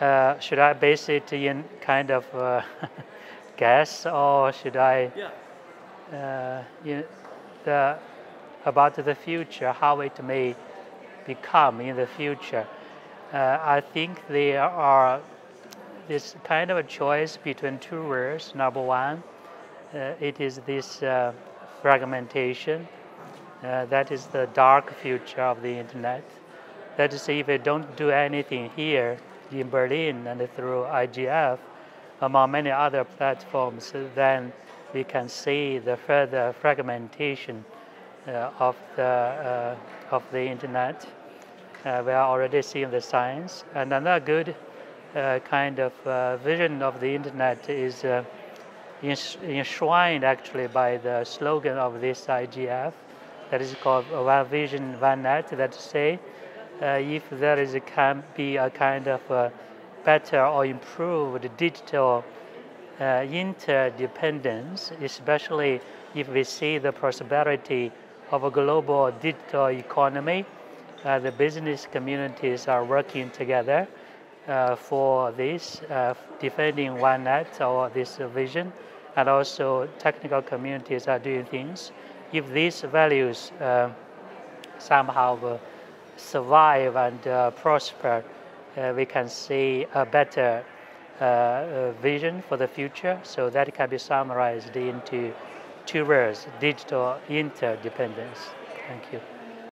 Uh, should I base it in kind of uh, guess or should I Yeah. uh, the, about the future, how it may become in the future? Uh, I think there are this kind of a choice between two words. Number one, uh, it is this uh, fragmentation. Uh, that is the dark future of the internet. That is, if we don't do anything here in Berlin and through IGF, among many other platforms, then we can see the further fragmentation uh, of the uh, of the internet. Uh, we are already seeing the signs, and another good uh, kind of uh, vision of the internet is uh, enshrined actually by the slogan of this IGF, that is called One Vision, One Net. That say, if there is a, can be a kind of uh, better or improved digital uh, interdependence, especially if we see the prosperity of a global digital economy. Uh, the business communities are working together uh, for this, uh, defending one net or this vision, and also technical communities are doing things. If these values uh, somehow uh, survive and uh, prosper, uh, we can see a better uh, uh, vision for the future. So that can be summarized into two words: digital interdependence. Thank you.